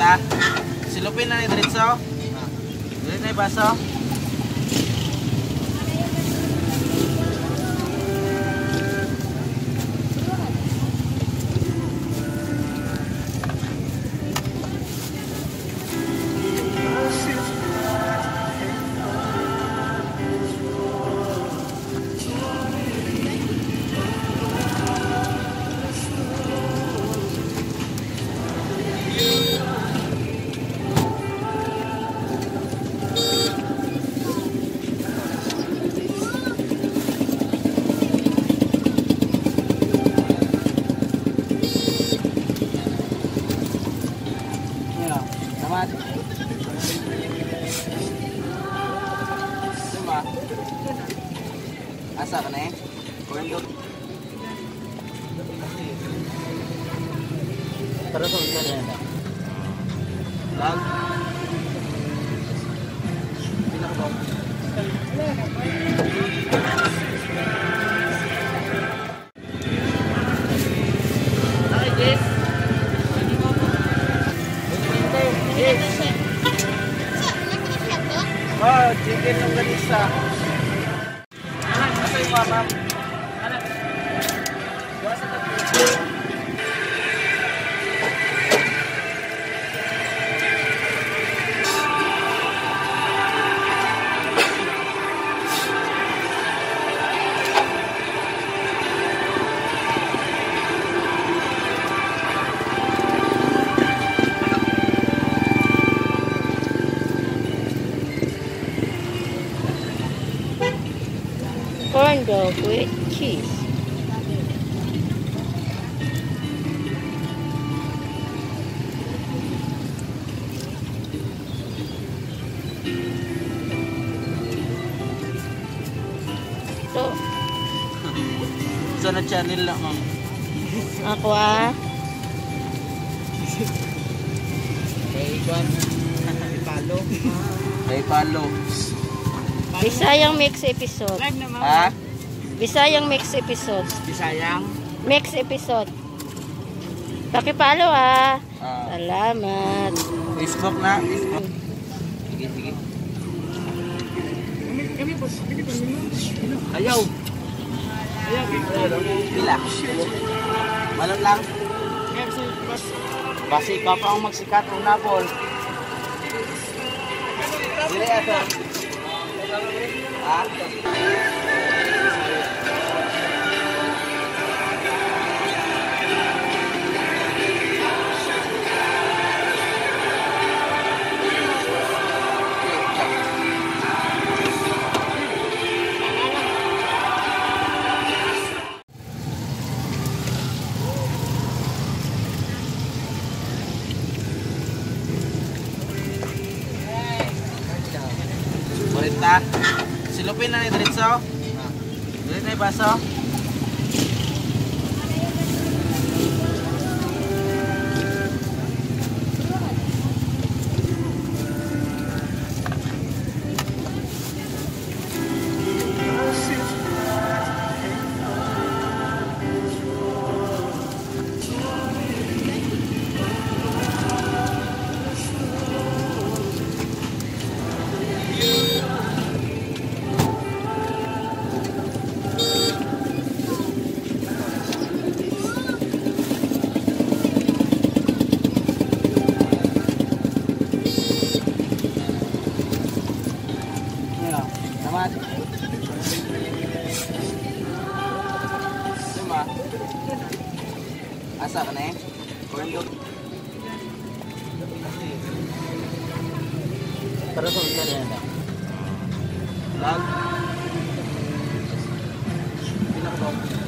ta silupin na ni diretso dili na baso Asa ka na eh? Kurindot. Pero sa usan na yan. Lag. Pinakabaw. Okay, Jess. Oh, chicken ng ganisa. Asa Corn dog with cheese. Ito, Sa na channel lang, ma'am. ako ah. Kay Juan. Palo. Kay Palo. Bisayang mix episode. Ha? Bisayang mix episode. Bisayang? Mix episode. Pakipalo ah. Ah, Salamat. Facebook na. Facebook. Sige, sige. Ayaw. Ayaw. Pila. Balon lang. Basi ka pa ang magsikat ng napol. Dili ato. Ha? Kurita. Silupin na ni Diretso. Dili na ibaso. Naman. Diba? Asa ka na eh? Pero sa usan na yan. Lag. Pinakabaw.